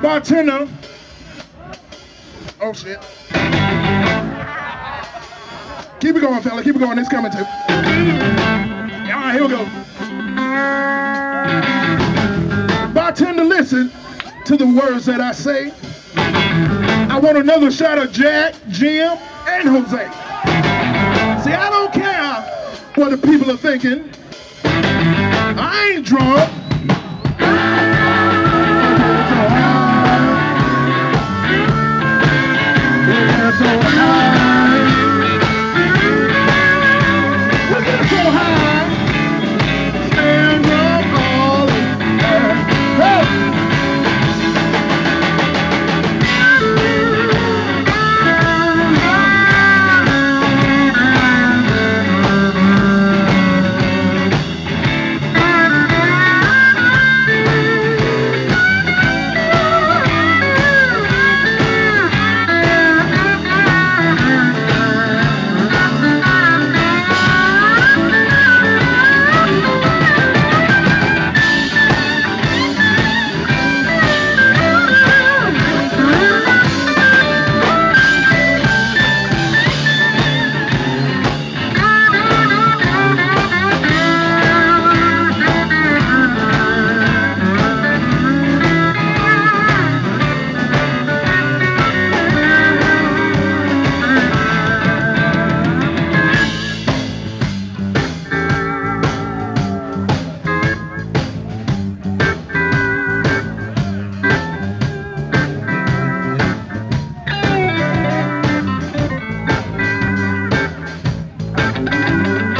Bartender. Oh shit. Keep it going, fella. Keep it going. It's coming too. All right, here we go. Bartender, listen to the words that I say. I want another shot of Jack, Jim, and Jose. See, I don't care what the people are thinking. I ain't drunk. Go,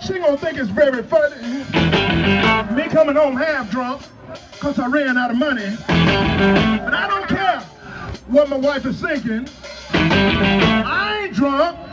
she gonna think it's very funny. Me coming home half drunk, cause I ran out of money. But I don't care what my wife is thinking. I ain't drunk.